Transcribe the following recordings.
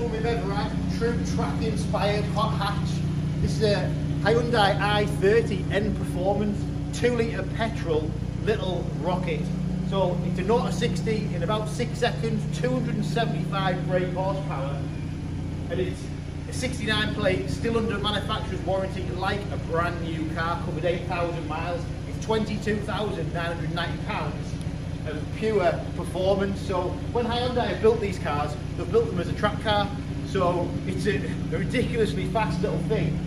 one we've ever had, true track inspired hot hatch. This is a Hyundai i30 N Performance, 2 litre petrol little rocket. So it's a 0 to 60 in about 6 seconds, 275 brake horsepower, and it's a 69 plate, still under manufacturer's warranty, like a brand new car, covered 8,000 miles. It's 22,990 pounds of pure performance. So when Hyundai have built these cars, they've built them as a track car. So it's a, a ridiculously fast little thing,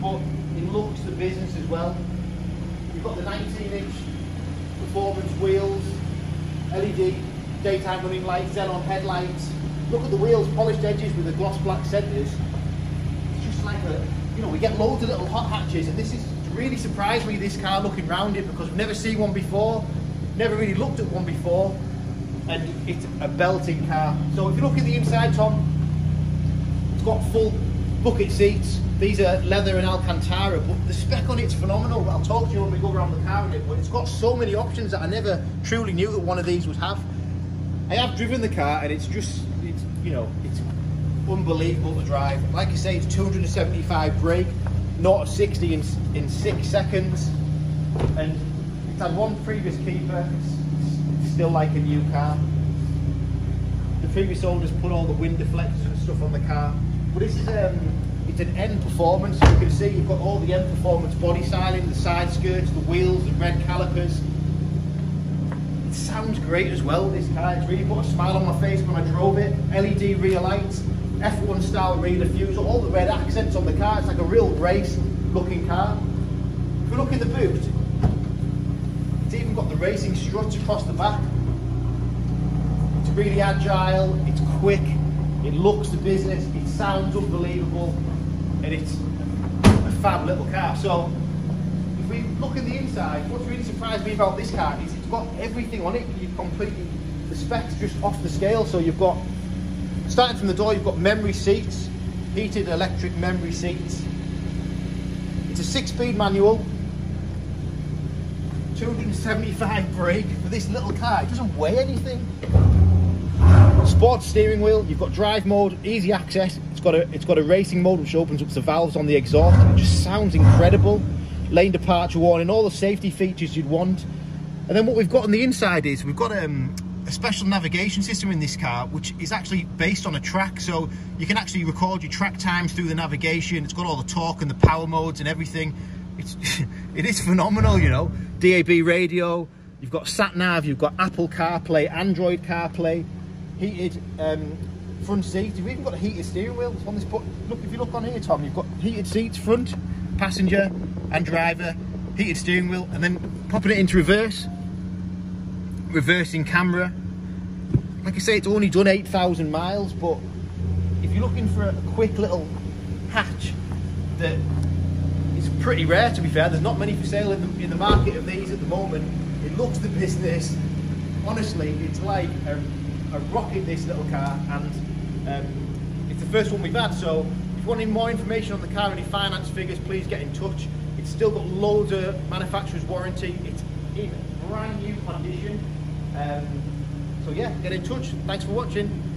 but it looks the business as well. You've got the 19 inch performance wheels, LED daytime running lights, xenon headlights. Look at the wheels, polished edges with the gloss black centres. It's just like a, you know, we get loads of little hot hatches and this is really surprised me, this car looking round it because we've never seen one before, never really looked at one before and it's a belting car. So if you look at the inside, Tom, it's got full bucket seats. These are leather and Alcantara, but the spec on it's phenomenal. I'll talk to you when we go around the car with it, but it's got so many options that I never truly knew that one of these would have. I have driven the car and it's just, it's, you know, it's unbelievable to drive. Like I say, it's 275 brake, not 60 in, in six seconds. And it's had one previous keeper, it's, still like a new car. The previous owners put all the wind deflectors and stuff on the car. But this is um, it's an N Performance. You can see you've got all the N Performance body styling, the side skirts, the wheels, the red calipers. It sounds great as well, this car. It's really put a smile on my face when I drove it. LED rear lights, F1 style rear diffuser, all the red accents on the car. It's like a real race looking car. If you look in the boot, it's even got the racing struts across the back. It's really agile, it's quick, it looks the business, it sounds unbelievable, and it's a fab little car. So if we look in the inside, what's really surprised me about this car is it's got everything on it. You've completely, the specs just off the scale. So you've got, starting from the door, you've got memory seats, heated electric memory seats. It's a six-speed manual, 275 brake for this little car. It doesn't weigh anything. Sport steering wheel. You've got drive mode, easy access. It's got a it's got a racing mode which opens up the valves on the exhaust. It just sounds incredible. Lane departure warning, all the safety features you'd want. And then what we've got on the inside is we've got um, a special navigation system in this car which is actually based on a track so you can actually record your track times through the navigation it's got all the torque and the power modes and everything it's it is phenomenal you know DAB radio you've got sat nav you've got Apple CarPlay Android CarPlay heated um, front seats you've even got a heated steering wheel on this but look if you look on here Tom you've got heated seats front passenger and driver heated steering wheel and then popping it into reverse reversing camera. Like I say, it's only done 8,000 miles, but if you're looking for a quick little hatch that is pretty rare to be fair, there's not many for sale in the, in the market of these at the moment. It looks the business. Honestly, it's like a, a rocket, this little car, and um, it's the first one we've had. So if you want any more information on the car, any finance figures, please get in touch. It's still got loads of manufacturer's warranty. It's in brand new condition. Um, so yeah, get in touch. Thanks for watching.